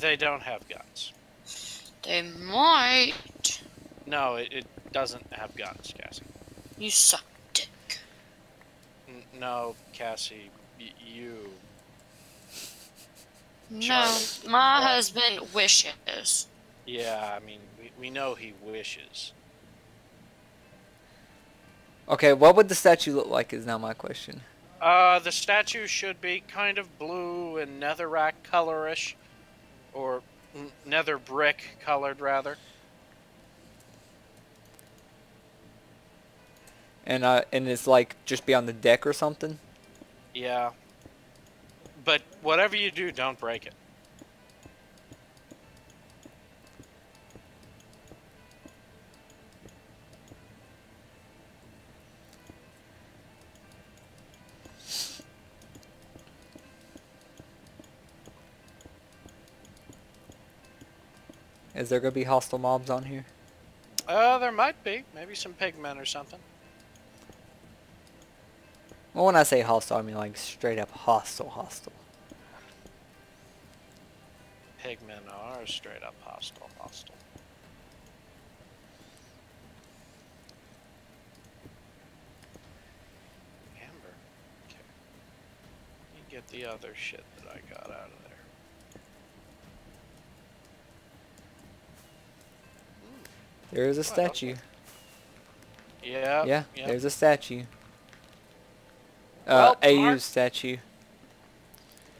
They don't have guns. They might. No, it, it doesn't have guns, Cassie. You suck dick. N- no, Cassie, y- you. No, Charlie. my What? husband wishes. Yeah, I mean, we, we know he wishes. Okay, what would the statue look like is now my question. Uh, the statue should be kind of blue and netherrack colorish, or nether brick colored rather. And uh, and it's like just be on the deck or something. Yeah. But whatever you do, don't break it. Is there gonna be hostile mobs on here? Uh, there might be. Maybe some pigmen or something. Well, when I say hostile, I mean like straight up hostile, hostile. Pigmen are straight up hostile. Hostile. Amber. Okay. You get the other shit that I got out of there. Is a statue. Yeah. yeah, yep. there's a statue. Uh, Well, statue.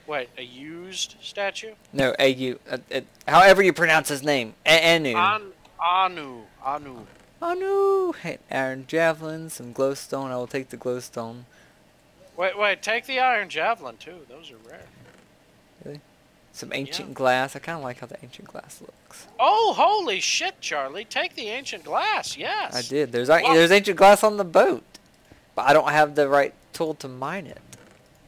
Wait, a used statue? No, AU. Uh, uh, however you pronounce his name. A- Anu. An Anu. Anu. Anu. Hey, iron javelin, some glowstone. I will take the glowstone. Wait, wait, take the iron javelin too. Those are rare. Some ancient Yeah. glass. I kind of like how the ancient glass looks. Oh, holy shit, Charlie! Take the ancient glass. Yes. I did. There's Wow. there's ancient glass on the boat, but I don't have the right tool to mine it.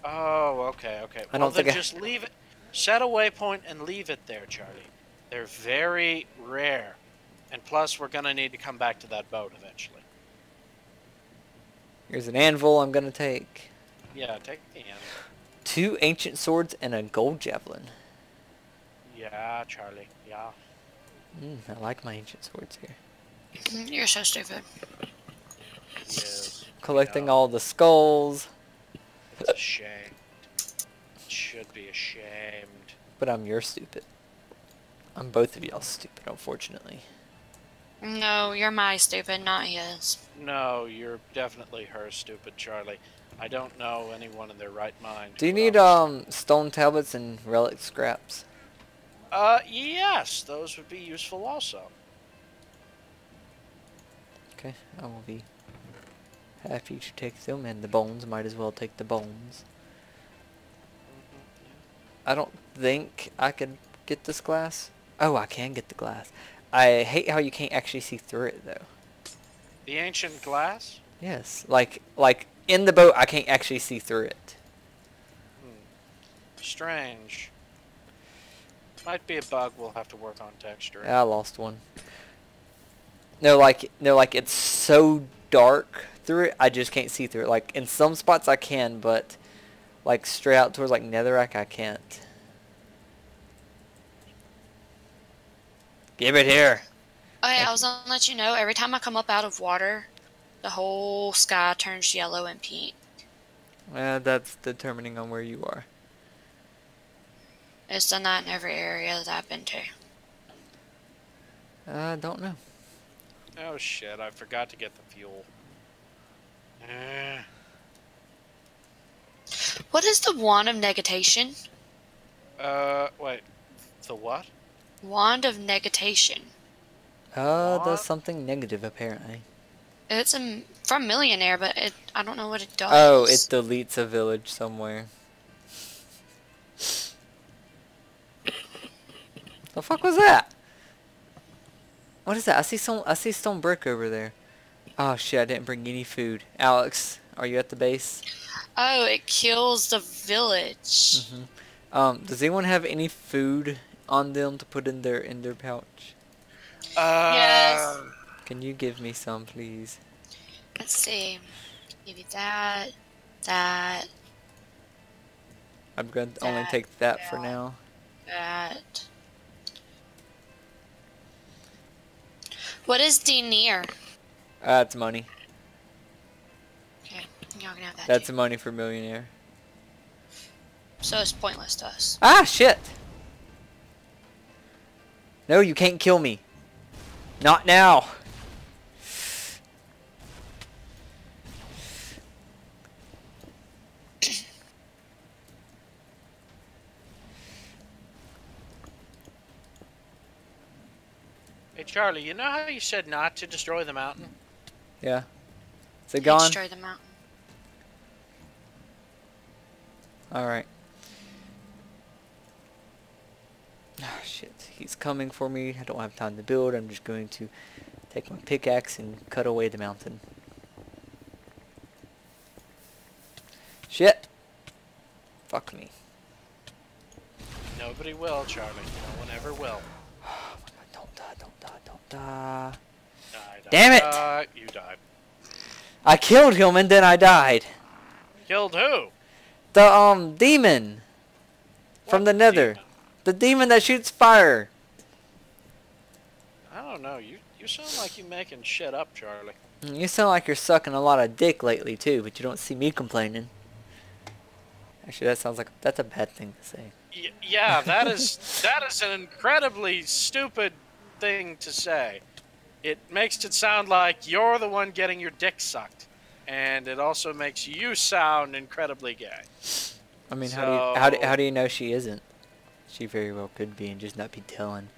Oh, okay, okay. I well, don't think then I- just leave it. Set a waypoint and leave it there, Charlie. They're very rare, and plus, we're gonna need to come back to that boat eventually. Here's an anvil I'm gonna take. Yeah, take the anvil. Two ancient swords and a gold javelin. Yeah, Charlie. Yeah. Mm, I like my ancient swords here. You're so stupid. Yes. Collecting Yeah. all the skulls, It's a shame. It should be ashamed. but I'm your stupid. I'm both of y'all stupid, unfortunately. No, you're my stupid, not his. No, you're definitely her, stupid Charlie. I don't know anyone in their right mind. Do you need um stone tablets and relic scraps? Uh, yes, those would be useful also. Okay, I will be happy to take them, and the bones might as well take the bones. I don't think I could get this glass. Oh, I can get the glass. I hate how you can't actually see through it though. The ancient glass? Yes, like like in the boat, I can't actually see through it. Hmm. Strange. Might be a bug we'll have to work on texturing. I lost one. No, like no, like it's so dark through it, I just can't see through it. Like in some spots I can, but like straight out towards like Netherrack, I can't. Give it here. Okay, I was gonna let you know, every time I come up out of water, the whole sky turns yellow and pink. Uh, that's determining on where you are. It's done that in every area that I've been to. I uh, don't know. Oh shit, I forgot to get the fuel. Eh, What is the wand of negation? Uh, wait. The what? Wand of negation. Uh, What? does something negative apparently. It's a, from Millénaire, but it, I don't know what it does. Oh, it deletes a village somewhere. What the fuck was that? What is that? I see some. I see stone brick over there. Oh shit! I didn't bring any food. Alex, are you at the base? Oh, it kills the village. Mhm. Um, does anyone have any food on them to put in their in their pouch? Uh, Yes. Can you give me some, please? Let's see. Give you that, that, I'm gonna only take that for now. that. What is Denier? That's money. Okay, y'all can have that. That's too. money for Millénaire. So it's pointless to us. Ah, shit. No, you can't kill me. Not now. Hey, Charlie, you know how you said not to destroy the mountain? Yeah. Is it Can't gone? Destroy the mountain. Alright. Ah, shit. He's coming for me. I don't have time to build. I'm just going to take my pickaxe and cut away the mountain. Shit. Fuck me. Nobody will, Charlie. No one ever will. Oh my god, don't die, die, die. Die, Damn it! die. You died. I killed him and then I died. Killed who? The, um, demon. From What the nether. demon? The demon that shoots fire. I don't know. You you sound like you're making shit up, Charlie. Mm, You sound like you're sucking a lot of dick lately too, but you don't see me complaining. Actually, that sounds like that's a bad thing to say. Y- yeah, that is that is an incredibly stupid thing to say. It makes it sound like you're the one getting your dick sucked, and it also makes you sound incredibly gay. I mean, how do you how do, how do you know she isn't? She very well could be and just not be telling.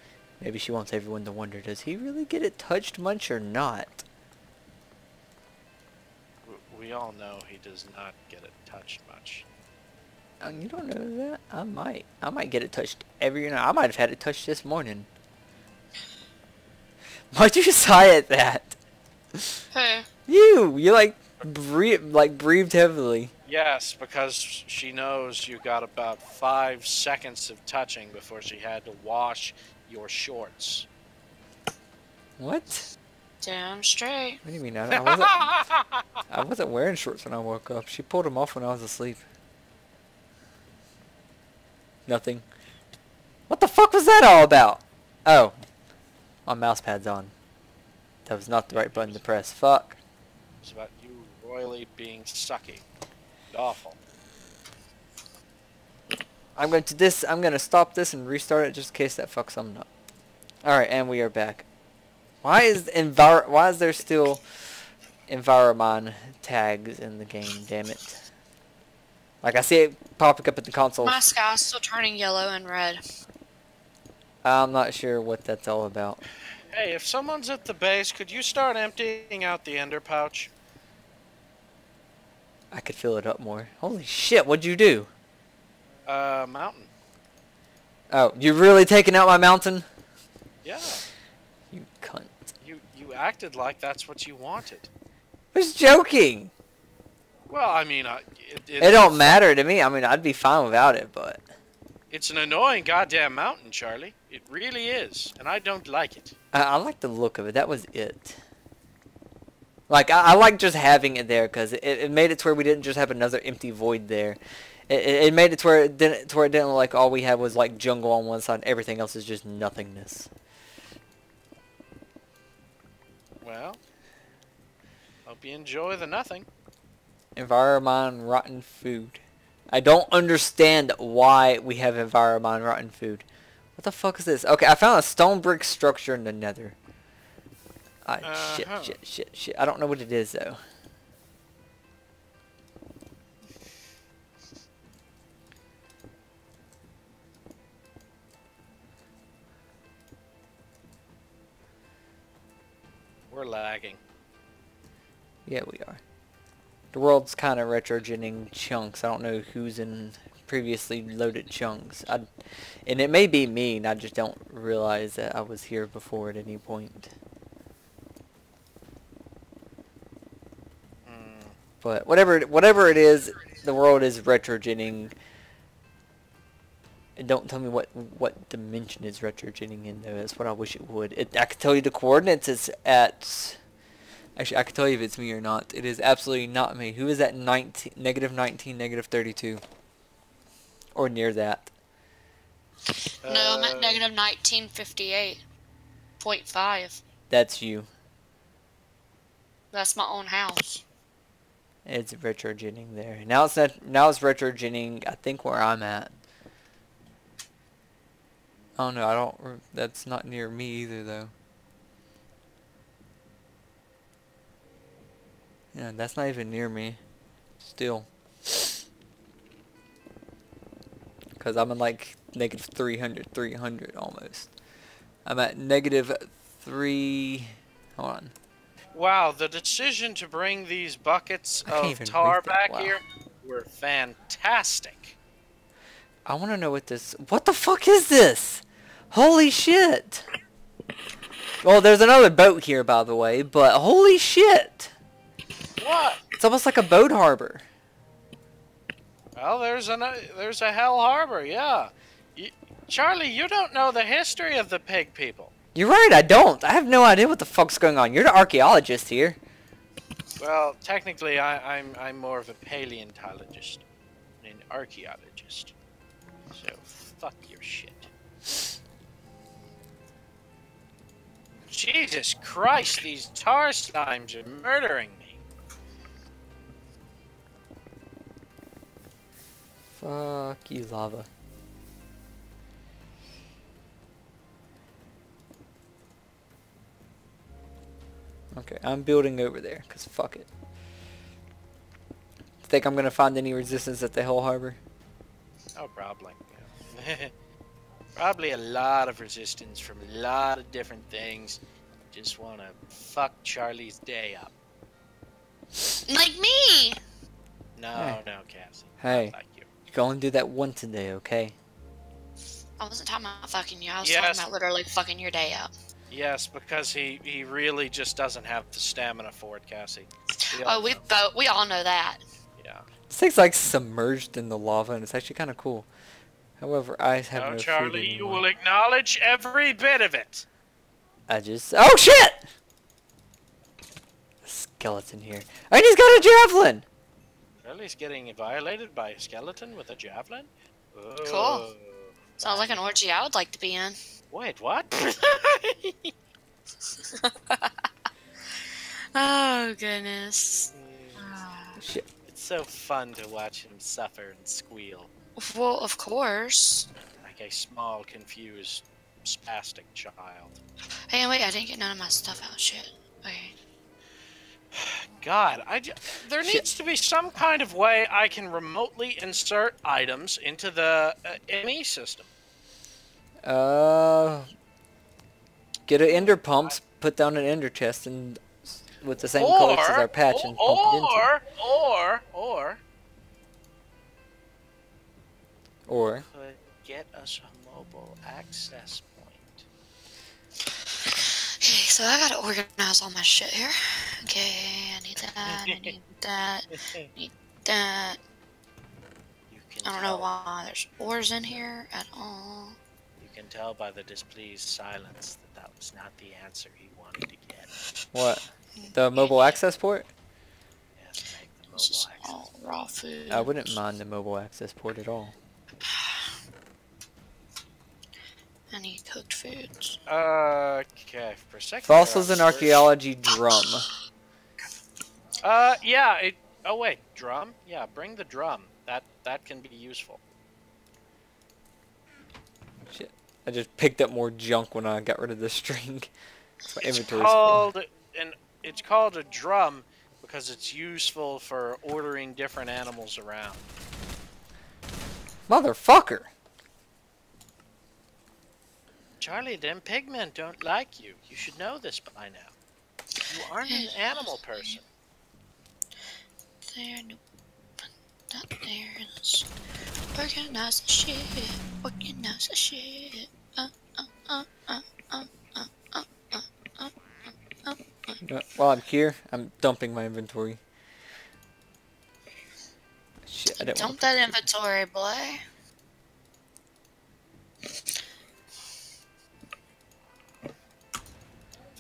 Maybe she wants everyone to wonder, does he really get it touched much or not? We all know he does not get it touched much. Uh, you don't know that? I might. I might get it touched every night. I might have had it touched this morning. Why'd you sigh at that? Who? You! You like breathe, like breathed heavily. Yes, because she knows you got about five seconds of touching before she had to wash your shorts. What? Damn straight. What do you mean? I, I wasn't. I wasn't wearing shorts when I woke up. She pulled them off when I was asleep. Nothing. What the fuck was that all about? Oh. My mouse pad's on. That was not the right button to press. Fuck. It's about you royally being sucky. Awful. I'm going to this. I'm going to stop this and restart it just in case that fucks something up. Alright, and we are back. Why is envir why is there still environment tags in the game, damn it. Like I see it popping up at the console. My sky's still turning yellow and red. I'm not sure what that's all about. Hey, if someone's at the base, could you start emptying out the ender pouch? I could fill it up more. Holy shit, what'd you do? Uh, mountain. Oh, you really taking out my mountain? Yeah, You cunt. you you acted like that's what you wanted. I was joking. Well, I mean, uh, it, It don't matter to me. I mean, I'd be fine without it, but... It's an annoying goddamn mountain, Charlie. It really is, and I don't like it. I, I like the look of it. That was it. Like, I, I like just having it there, because it, it made it to where we didn't just have another empty void there. It, it, it made it to where it, didn't, to where it didn't look like all we had was, like, jungle on one side and everything else is just nothingness. Well, hope you enjoy the nothing. Environment rotten food. I don't understand why we have environment rotten food. What the fuck is this? Okay, I found a stone brick structure in the nether. Ah, shit, Uh-huh. shit, shit, shit. I don't know what it is, though. We're lagging. Yeah, we are. The world's kind of retrogening chunks. I don't know who's in previously loaded chunks. I, and it may be me, I just don't realize that I was here before at any point. But whatever, whatever it is, the world is retrogening. And don't tell me what what dimension is retrogening in though. That's what I wish it would. It, I could tell you the coordinates is at. Actually, I can tell you if it's me or not. It is absolutely not me. Who is at 19, negative 19, negative 32? Or near that. No, I'm at negative 1958.5. That's you. That's my own house. It's retrogening there. Now it's not. Now it's retrogening. I think where I'm at. Oh no, I don't. That's not near me either, though. Yeah, that's not even near me. Still. Because I'm in like negative 300, 300 almost. I'm at negative 3. Hold on. Wow, the decision to bring these buckets of tar back Wow. here were fantastic. I want to know what this. What the fuck is this? Holy shit! Well, there's another boat here, by the way, but holy shit! What? It's almost like a boat harbor. Well, there's a uh, there's a Hell Harbor, yeah. You, Charlie, you don't know the history of the pig people. You're right, I don't. I have no idea what the fuck's going on. You're the archaeologist here. Well, technically, I, I'm I'm more of a paleontologist, than an archaeologist. So fuck your shit. Jesus Christ, these tar slimes are murdering me. Fuck you, lava. Okay, I'm building over there, because fuck it. Think I'm gonna find any resistance at the Hell Harbor? Oh, probably. probably a lot of resistance from a lot of different things. Just want to fuck Charlie's day up. Like me! No, Hey. no, Cassie. Hey. Like you. You can only do that one today, okay? I wasn't talking about fucking you. I was Yes. talking about literally fucking your day up. Yes, because he, he really just doesn't have the stamina for it, Cassie. We Oh, we both we all know that. Yeah. This thing's like submerged in the lava, and it's actually kind of cool. However, I have no, No, food Charlie, you will acknowledge every bit of it. I just. Oh shit! Skeleton here. And he's got a javelin. Charlie's getting violated by a skeleton with a javelin. Cool. Oh, Sounds like an orgy I would like to be in. Wait, what? Oh goodness. Hmm. Ah. Shit. it's so fun to watch him suffer and squeal Well, of course. like a small, confused, spastic child. Hey, wait, I didn't get none of my stuff out. Shit. Okay. God, I there Shit. needs to be some kind of way I can remotely insert items into the uh, ME system. Uh. Get an ender pumps, put down an ender chest, and with the same codes as our patch, and pump it into. or, or, or, Or. could get us a mobile access. Okay, so I gotta organize all my shit here. Okay, I need that. I need that. I Need that. You can I don't know why there's ores in here at all. You can tell by the displeased silence that that was not the answer he wanted to get. What? Mm, the mobile access port? Yes, make the mobile access. all raw food. I wouldn't mind the mobile access port at all. I need cooked foods. Uh, Okay, for a second. Fossils and archaeology drum. Uh, yeah. It, oh wait, drum. Yeah, bring the drum. That that can be useful. Shit. I just picked up more junk when I got rid of the string. So my It's called an. It's called a drum because it's useful for ordering different animals around. Motherfucker! Charlie, them pigmen don't like you. You should know this by now. You aren't an animal person. There, nope. Not there. Organize the shit. Organize the shit. Uh, uh, uh, uh, uh, uh, uh, uh, uh, uh, uh. Uh, While I'm here, I'm dumping my inventory. Shit, I didn't Dump want that inventory, boy.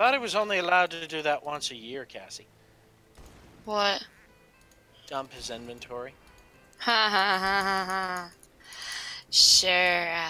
Thought he was only allowed to do that once a year, Cassie. What? Dump his inventory. Ha ha ha ha ha. Sure.